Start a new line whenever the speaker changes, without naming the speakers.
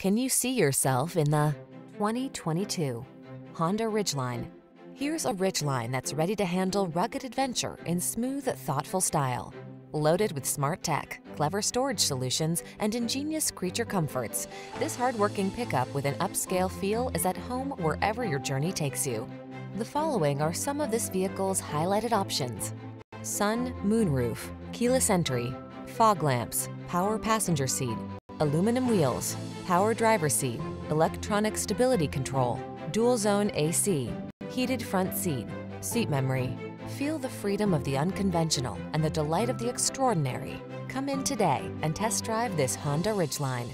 Can you see yourself in the 2022 Honda Ridgeline? Here's a Ridgeline that's ready to handle rugged adventure in smooth, thoughtful style. Loaded with smart tech, clever storage solutions, and ingenious creature comforts, this hardworking pickup with an upscale feel is at home wherever your journey takes you. The following are some of this vehicle's highlighted options. Sun moonroof, keyless entry, fog lamps, power passenger seat, aluminum wheels, power driver seat, electronic stability control, dual zone AC, heated front seat, seat memory. Feel the freedom of the unconventional and the delight of the extraordinary. Come in today and test drive this Honda Ridgeline.